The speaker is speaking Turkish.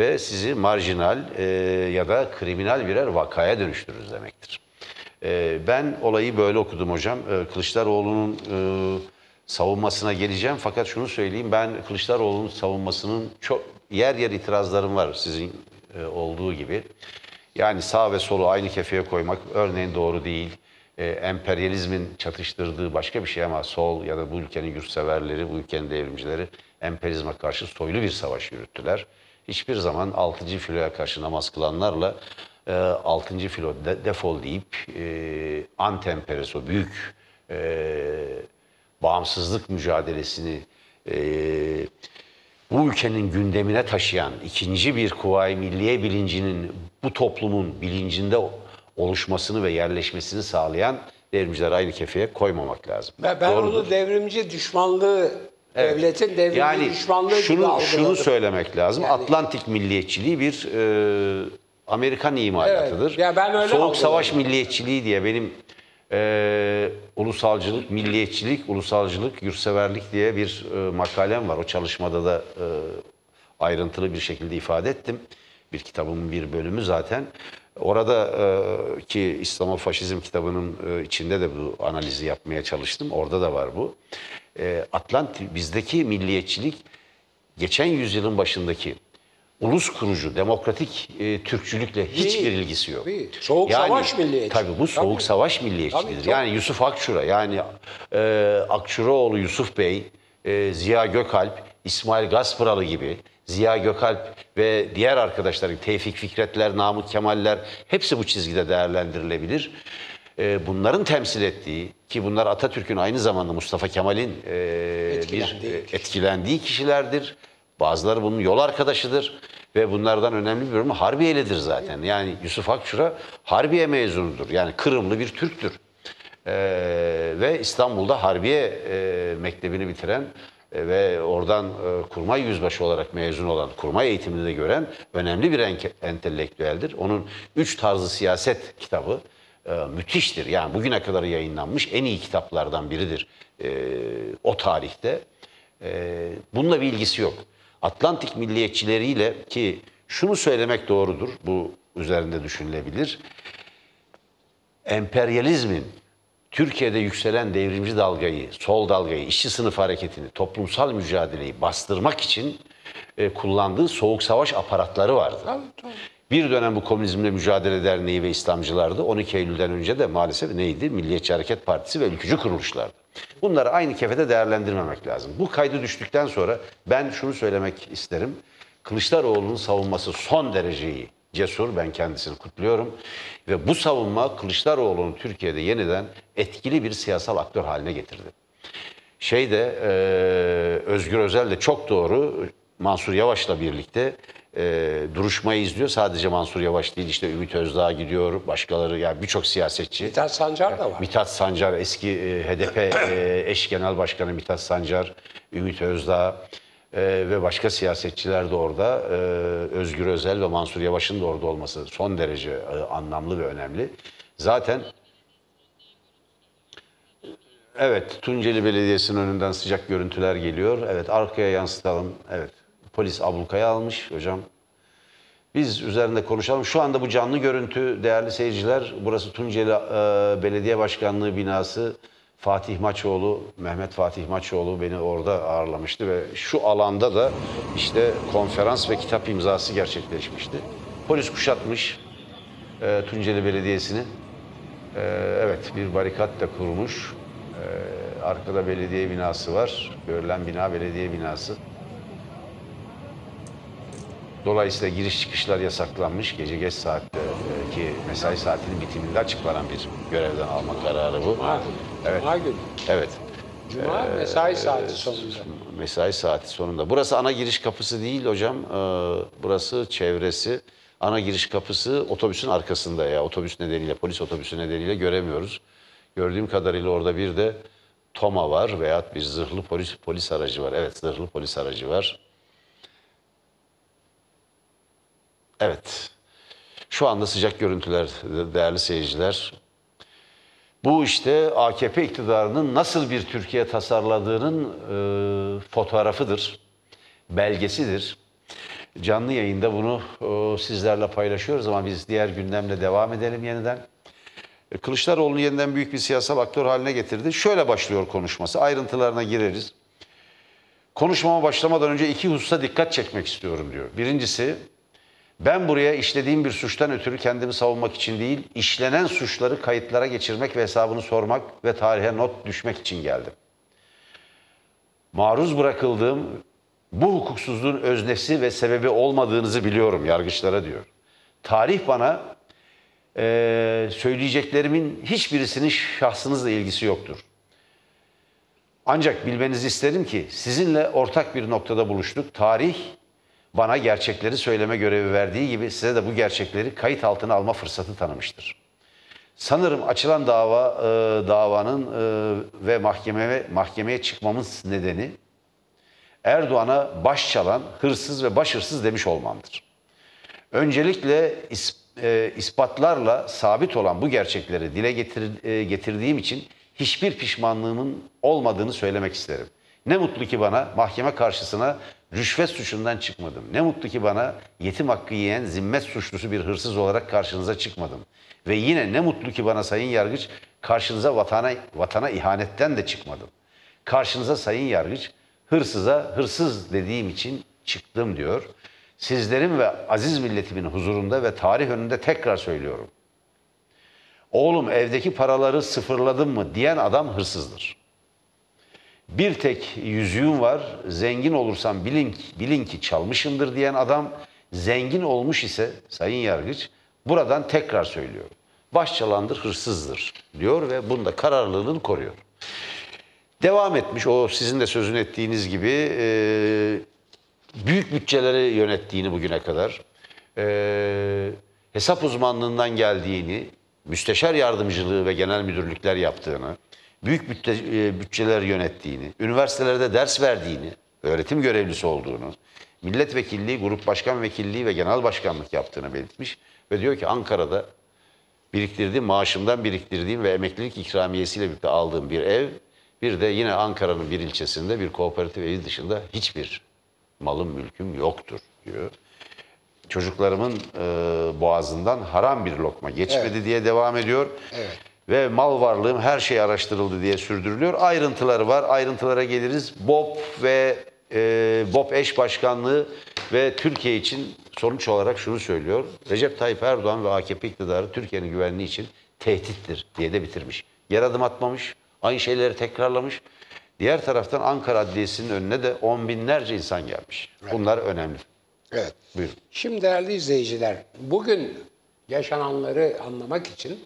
ve sizi marjinal e, ya da kriminal birer vakaya dönüştürürüz demektir. E, ben olayı böyle okudum hocam. E, Kılıçdaroğlu'nun e, savunmasına geleceğim fakat şunu söyleyeyim ben Kılıçdaroğlu'nun savunmasının çok yer yer itirazlarım var sizin e, olduğu gibi. Yani sağ ve solu aynı kefeye koymak örneğin doğru değil. E, emperyalizmin çatıştırdığı başka bir şey ama sol ya da bu ülkenin yurtseverleri, bu ülkenin devrimcileri emperyalizme karşı soylu bir savaş yürüttüler. Hiçbir zaman 6. filoya karşı namaz kılanlarla e, 6. filo de, defol deyip e, antemperes o büyük e, bağımsızlık mücadelesini e, bu ülkenin gündemine taşıyan ikinci bir Kuvayi Milliye bilincinin bu toplumun bilincinde oluşmasını ve yerleşmesini sağlayan devrimciler aynı kefeye koymamak lazım. Ben, ben Doğrudur. onu devrimci düşmanlığı, devletin devrimci yani düşmanlığı gibi şunu, algıladım. şunu söylemek lazım. Yani- Atlantik milliyetçiliği bir e, Amerikan imalatıdır. Evet, ya ben öyle Soğuk algıladım. savaş milliyetçiliği diye benim e, ulusalcılık, milliyetçilik, ulusalcılık, yurtseverlik diye bir e, makalem var. O çalışmada da e, ayrıntılı bir şekilde ifade ettim. Bir kitabımın bir bölümü zaten. Orada e, ki İslamofaşizm kitabının e, içinde de bu analizi yapmaya çalıştım. Orada da var bu. E, Atlantik bizdeki milliyetçilik geçen yüzyılın başındaki ulus kurucu, demokratik e, Türkçülükle hiçbir Değil, ilgisi yok. değil. Soğuk savaş milliyetçi. Tabii bu soğuk Tabii. savaş milliyetçiliğidir. Tabii, çok- yani Yusuf Akçura, yani e, Akçuraoğlu Yusuf Bey, e, Ziya Gökalp, İsmail Gaspıralı gibi Ziya Gökalp ve diğer arkadaşların Tevfik Fikretler, Namık Kemaller hepsi bu çizgide değerlendirilebilir. E, bunların temsil ettiği ki bunlar Atatürk'ün aynı zamanda Mustafa Kemal'in e, bir Etkilendiği e, etkilendiği kişilerdir. Bazıları bunun yol arkadaşıdır ve bunlardan önemli bir bölümü Harbiye'lidir zaten. Yani Yusuf Akçura Harbiye mezunudur. Yani Kırımlı bir Türktür. Ee, ve İstanbul'da Harbiye e, mektebini bitiren ve oradan e, kurmay yüzbaşı olarak mezun olan, kurmay eğitimini de gören önemli bir entelektüeldir. Onun Üç Tarzı Siyaset kitabı e, müthiştir. Yani bugüne kadar yayınlanmış en iyi kitaplardan biridir e, o tarihte. E, bununla bir ilgisi yok. Atlantik milliyetçileriyle ki şunu söylemek doğrudur, bu üzerinde düşünülebilir. Emperyalizmin Türkiye'de yükselen devrimci dalgayı, sol dalgayı, işçi sınıf hareketini, toplumsal mücadeleyi bastırmak için e, kullandığı soğuk savaş aparatları vardı. Tabii, tabii. Bir dönem bu Komünizmle Mücadele Derneği ve İslamcılardı. 12 Eylül'den önce de maalesef neydi? Milliyetçi Hareket Partisi ve ülkücü kuruluşlardı. Bunları aynı kefede değerlendirmemek lazım. Bu kaydı düştükten sonra ben şunu söylemek isterim. Kılıçdaroğlu'nun savunması son dereceyi cesur. Ben kendisini kutluyorum. Ve bu savunma Kılıçdaroğlu'nu Türkiye'de yeniden etkili bir siyasal aktör haline getirdi. Şey de e, Özgür Özel de çok doğru Mansur Yavaş'la birlikte e, duruşmayı izliyor. Sadece Mansur Yavaş değil işte Ümit Özdağ gidiyor, başkaları yani birçok siyasetçi. Mithat Sancar da var. Mithat Sancar, eski e, HDP e, eş genel başkanı Mithat Sancar, Ümit Özdağ e, ve başka siyasetçiler de orada. E, Özgür Özel ve Mansur Yavaş'ın da orada olması son derece e, anlamlı ve önemli. Zaten Evet, Tunceli Belediyesi'nin önünden sıcak görüntüler geliyor. Evet, arkaya yansıtalım. Evet, polis ablukaya almış hocam. Biz üzerinde konuşalım. Şu anda bu canlı görüntü değerli seyirciler. Burası Tunceli e, Belediye Başkanlığı binası. Fatih Maçoğlu, Mehmet Fatih Maçoğlu beni orada ağırlamıştı ve şu alanda da işte konferans ve kitap imzası gerçekleşmişti. Polis kuşatmış e, Tunceli Belediyesi'ni. E, evet bir barikat da kurmuş. E, arkada belediye binası var. Görülen bina belediye binası. Dolayısıyla giriş çıkışlar yasaklanmış. Gece geç saatte ki mesai saatinin bitiminde açıklanan bir görevden alma kararı bu. Cuma, Evet. Cuma günü. Evet. Cuma mesai saati sonunda. Mesai saati sonunda. Burası ana giriş kapısı değil hocam. Ee, burası çevresi. Ana giriş kapısı otobüsün arkasında ya. Otobüs nedeniyle, polis otobüsü nedeniyle göremiyoruz. Gördüğüm kadarıyla orada bir de Toma var veyahut bir zırhlı polis polis aracı var. Evet, zırhlı polis aracı var. Evet. Şu anda sıcak görüntüler değerli seyirciler. Bu işte AKP iktidarının nasıl bir Türkiye tasarladığının e, fotoğrafıdır, belgesidir. Canlı yayında bunu e, sizlerle paylaşıyoruz ama biz diğer gündemle devam edelim yeniden. E, Kılıçdaroğlu'nu yeniden büyük bir siyasal aktör haline getirdi. Şöyle başlıyor konuşması. Ayrıntılarına gireriz. Konuşmama başlamadan önce iki hususa dikkat çekmek istiyorum diyor. Birincisi ben buraya işlediğim bir suçtan ötürü kendimi savunmak için değil, işlenen suçları kayıtlara geçirmek ve hesabını sormak ve tarihe not düşmek için geldim. Maruz bırakıldığım bu hukuksuzluğun öznesi ve sebebi olmadığınızı biliyorum yargıçlara diyor. Tarih bana eee, söyleyeceklerimin hiçbirisinin şahsınızla ilgisi yoktur. Ancak bilmenizi isterim ki sizinle ortak bir noktada buluştuk. Tarih bana gerçekleri söyleme görevi verdiği gibi size de bu gerçekleri kayıt altına alma fırsatı tanımıştır. Sanırım açılan dava e, davanın e, ve mahkemeye mahkemeye çıkmamız nedeni Erdoğan'a baş çalan hırsız ve başhırsız demiş olmamdır. Öncelikle is- e, ispatlarla sabit olan bu gerçekleri dile getir- e, getirdiğim için hiçbir pişmanlığımın olmadığını söylemek isterim. Ne mutlu ki bana mahkeme karşısına rüşvet suçundan çıkmadım. Ne mutlu ki bana yetim hakkı yiyen zimmet suçlusu bir hırsız olarak karşınıza çıkmadım. Ve yine ne mutlu ki bana sayın yargıç karşınıza vatana, vatana ihanetten de çıkmadım. Karşınıza sayın yargıç hırsıza hırsız dediğim için çıktım diyor. Sizlerin ve aziz milletimin huzurunda ve tarih önünde tekrar söylüyorum. Oğlum evdeki paraları sıfırladın mı diyen adam hırsızdır. Bir tek yüzüğüm var, zengin olursam bilin, bilin ki çalmışımdır diyen adam zengin olmuş ise sayın yargıç buradan tekrar söylüyor. Baş çalandır, hırsızdır diyor ve bunda kararlılığını koruyor. Devam etmiş o sizin de sözünü ettiğiniz gibi e, büyük bütçeleri yönettiğini bugüne kadar, e, hesap uzmanlığından geldiğini, müsteşar yardımcılığı ve genel müdürlükler yaptığını, büyük bütçe, e, bütçeler yönettiğini, üniversitelerde ders verdiğini, öğretim görevlisi olduğunu, milletvekilliği, grup başkan vekilliği ve genel başkanlık yaptığını belirtmiş ve diyor ki Ankara'da biriktirdiğim maaşımdan biriktirdiğim ve emeklilik ikramiyesiyle birlikte aldığım bir ev, bir de yine Ankara'nın bir ilçesinde bir kooperatif evi dışında hiçbir malım mülküm yoktur diyor. Çocuklarımın e, boğazından haram bir lokma geçmedi diye devam ediyor. Evet. Ve mal varlığım her şey araştırıldı diye sürdürülüyor. Ayrıntıları var. Ayrıntılara geliriz. BOP ve e, BOP eş başkanlığı ve Türkiye için sonuç olarak şunu söylüyor. Recep Tayyip Erdoğan ve AKP iktidarı Türkiye'nin güvenliği için tehdittir diye de bitirmiş. Yer adım atmamış. Aynı şeyleri tekrarlamış. Diğer taraftan Ankara Adliyesi'nin önüne de on binlerce insan gelmiş. Bunlar önemli. Evet. Buyurun. Şimdi değerli izleyiciler, bugün yaşananları anlamak için